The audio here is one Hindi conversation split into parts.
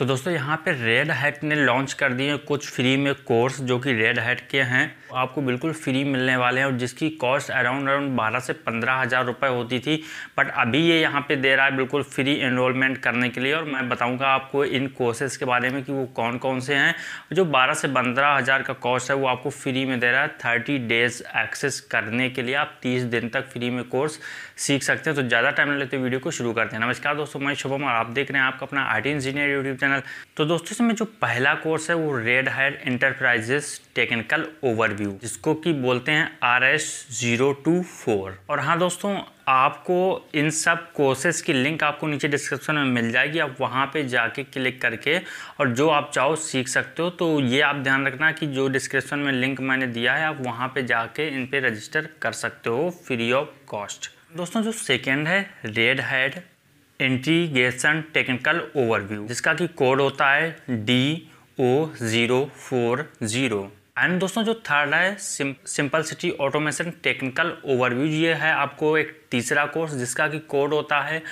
तो दोस्तों, यहाँ पे रेड हैट ने लॉन्च कर दिए कुछ फ्री में कोर्स जो कि रेड हैट के हैं। आपको बिल्कुल फ्री मिलने वाले हैं और जिसकी कॉस्ट अराउंड अराउंड बारह से पंद्रह हज़ार रुपये होती थी। बट अभी ये यहाँ पे दे रहा है बिल्कुल फ्री इनरोलमेंट करने के लिए और मैं बताऊँगा आपको इन कोर्सेज़ के बारे में कि वो कौन कौन से हैं। जो बारह से पंद्रह हज़ार का कॉस्ट है, वो आपको फ्री में दे रहा है थर्टी डेज़ एक्सेस करने के लिए। आप तीस दिन तक फ्री में कोर्स सीख सकते हैं। तो ज़्यादा टाइम लेते वीडियो को शुरू करते हैं नमस्कार दोस्तों, मैं शुभम और आप देख रहे हैं आपका अपना IT engineer YouTube channel channel तो दोस्तों, इसमें जो पहला कोर्स है, वो Red Hat enterprises technical overview जिसको कि बोलते हैं R S zero two four और हाँ दोस्तों, आपको इन सब कोर्सेज की लिंक आपको नीचे डिस्क्रिप्शन में मिल जाएगी। आप वहाँ पे जाके क्लिक करके और जो आप चाहो सीख सकते हो। तो ये आप ध्यान रखना कि जो डिस्क्रिप्शन में लिंक मैंने दिया है, आप वहाँ पे जाके इन पे रजिस्टर कर सकते हो फ्री ऑफ़ कॉस्ट दोस्तों, जो सेकेंड है Red Hat integration technical overview जिसका कि कोड होता है D O zero four zero and दोस्तों, जो थर्ड है simple city automation technical overview ये है आपको एक तीसरा कोर्स जिसका कि कोड होता है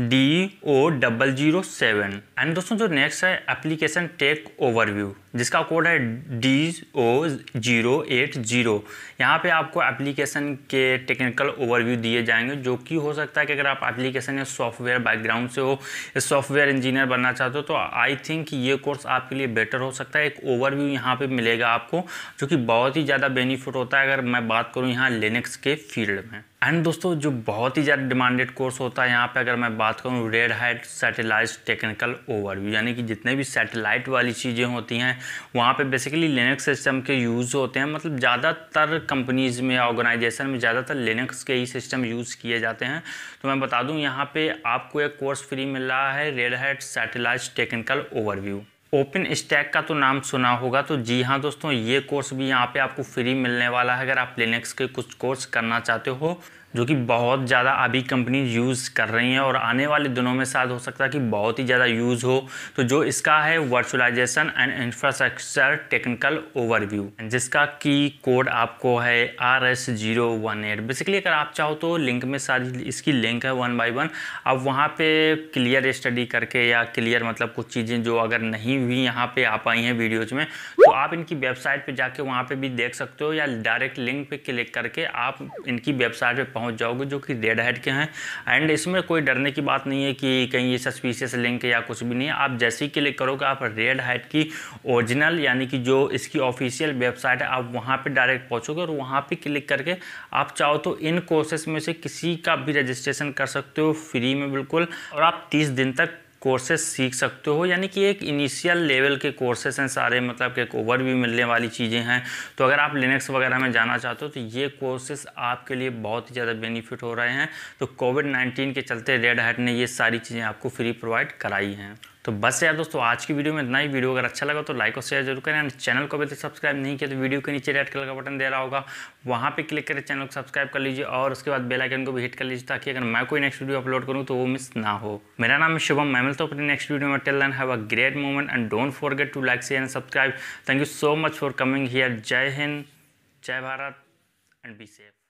D O double zero seven and दोस्तों, जो नेक्स्ट है एप्लीकेशन टेक ओवरव्यू जिसका कोड है D O zero eight zero यहाँ पे आपको एप्लीकेशन के टेक्निकल ओवरव्यू दिए जाएँगे, जो कि हो सकता है कि अगर आप एप्लीकेशन या सॉफ्टवेयर बैकग्राउंड से हो, या सॉफ्टवेयर इंजीनियर बनना चाहते हो तो आई थिंक ये कोर्स आपके लिए बेटर हो सकता है। एक ओवरव्यू यहाँ पे मिलेगा आपको, जो कि बहुत ही ज़्यादा बेनिफिट होता है अगर मैं बात करूँ यहाँ लिनक्स के फ़ील्ड में। एंड दोस्तों, जो बहुत ही ज़्यादा डिमांडेड कोर्स होता है। यहाँ पे अगर मैं बात करूँ Red Hat satellite technical overview यानी कि जितने भी सैटेलाइट वाली चीज़ें होती हैं, वहाँ पे बेसिकली लिनक्स सिस्टम के यूज़ होते हैं। मतलब ज़्यादातर कंपनीज़ में ऑर्गेनाइजेशन में ज़्यादातर लिनक्स के ही सिस्टम यूज़ किए जाते हैं। तो मैं बता दूँ, यहाँ पर आपको एक कोर्स फ्री मिल रहा है Red Hat satellite technical overview open stack का तो नाम सुना होगा। तो जी हाँ दोस्तों, ये कोर्स भी यहाँ पे आपको फ्री मिलने वाला है। अगर आप लिनक्स के कुछ कोर्स करना चाहते हो, जो कि बहुत ज़्यादा अभी कंपनी यूज़ कर रही हैं और आने वाले दिनों में शायद हो सकता है कि बहुत ही ज़्यादा यूज़ हो तो जो इसका है virtualization and infrastructure technical overview जिसका की कोड आपको है R S zero one eight basically अगर आप चाहो तो लिंक में सारी इसकी लिंक है वन बाई वन आप वहाँ पे क्लियर स्टडी करके या क्लियर मतलब कुछ चीज़ें जो अगर नहीं हुई यहाँ पे आ पाई हैं वीडियोज़ में तो आप इनकी वेबसाइट पर जाके वहाँ पर भी देख सकते हो या डायरेक्ट लिंक पर क्लिक करके आप इनकी वेबसाइट पर पहुँच जाओगे जो कि रेड हेड के हैं। एंड इसमें कोई डरने की बात नहीं है कि कहीं ये सस्पिशियस लिंक या कुछ भी नहीं है। आप जैसे ही क्लिक करोगे, आप रेड हेड की ओरिजिनल यानी कि जो इसकी ऑफिशियल वेबसाइट है, आप वहाँ पर डायरेक्ट पहुँचोगे और वहाँ पर क्लिक करके आप चाहो तो इन कोर्सेस में से किसी का भी रजिस्ट्रेशन कर सकते हो फ्री में बिल्कुल। और आप तीस दिन तक कोर्सेज सीख सकते हो, यानी कि एक इनिशियल लेवल के कोर्सेस हैं, सारे मतलब कि एक भी मिलने वाली चीज़ें हैं। तो अगर आप लिनक्स वगैरह में जाना चाहते हो तो ये कोर्सेस आपके लिए बहुत ही ज़्यादा बेनिफिट हो रहे हैं। तो कोविड नाइन्टीन के चलते रेड हैट ने ये सारी चीज़ें आपको फ्री प्रोवाइड कराई हैं। तो बस यार दोस्तों, आज की वीडियो में इतना ही। वीडियो अगर अच्छा लगा तो लाइक और शेयर ज़रूर करें एंड चैनल को अभी तक सब्सक्राइब नहीं किया तो वीडियो के नीचे रेड कलर का बटन दे रहा होगा। वहाँ पे क्लिक करें चैनल को सब्सक्राइब कर लीजिए और उसके बाद बेल आइकन को भी हिट कर लीजिए ताकि अगर मैं कोई नेक्स्ट वीडियो अपलोड करूँ तो वो मिस ना हो। मेरा नाम है शुभम, मैं मिलता हूँ अपनी नेक्स्ट वीडियो में। Tell and have a great moment and don't forget to like share and subscribe thank you so much for coming here जय हिंद जय भारत एंड बी सेफ़